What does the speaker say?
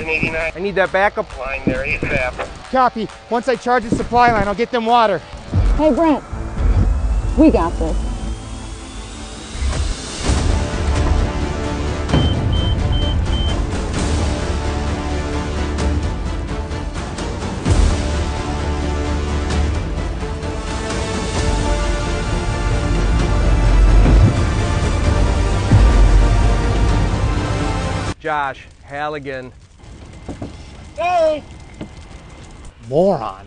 engine 89. I need that backup. Line there ASAP. Copy. Once I charge the supply line, I'll get them water. Hey, Brent. We got this. Josh Halligan. Moron.